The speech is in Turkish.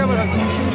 Bırak bırak.